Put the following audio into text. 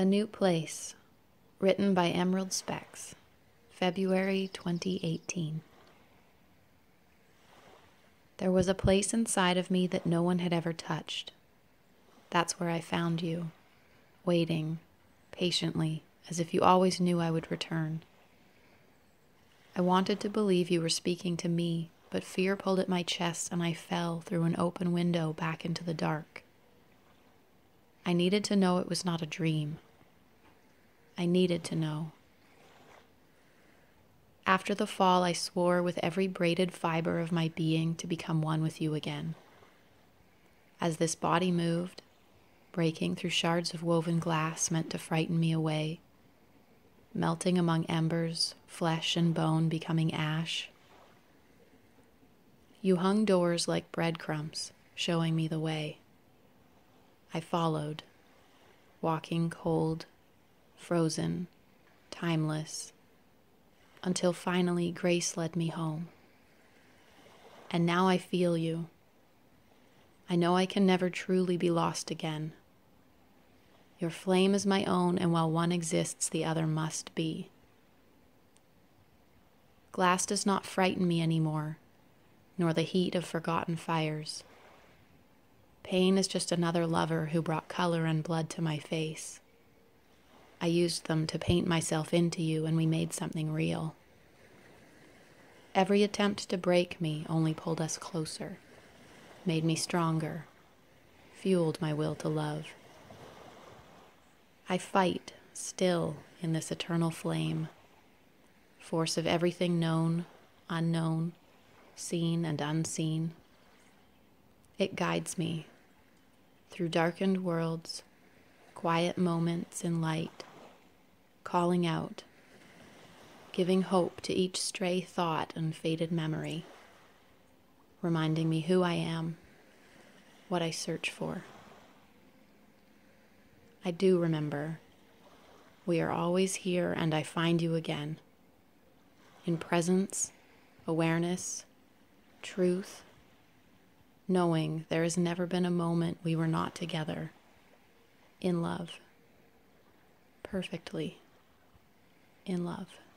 A New Place, written by Emerald Specks, February 2018. There was a place inside of me that no one had ever touched. That's where I found you, waiting patiently, as if you always knew I would return. I wanted to believe you were speaking to me, but fear pulled at my chest and I fell through an open window back into the dark. I needed to know it was not a dream. I needed to know. After the fall, I swore with every braided fiber of my being to become one with you again. As this body moved, breaking through shards of woven glass meant to frighten me away, melting among embers, flesh and bone becoming ash. You hung doors like breadcrumbs, showing me the way. I followed, walking cold, frozen, timeless, until finally grace led me home. And now I feel you. I know I can never truly be lost again. Your flame is my own, and while one exists, the other must be. Glass does not frighten me anymore, nor the heat of forgotten fires. Pain is just another lover who brought color and blood to my face. I used them to paint myself into you, and we made something real. Every attempt to break me only pulled us closer, made me stronger, fueled my will to love. I fight still in this eternal flame, force of everything known, unknown, seen and unseen. It guides me through darkened worlds, quiet moments in light, calling out, giving hope to each stray thought and faded memory, reminding me who I am, what I search for. I do remember. We are always here, and I find you again. In presence, awareness, truth, knowing there has never been a moment we were not together, in love, perfectly in love.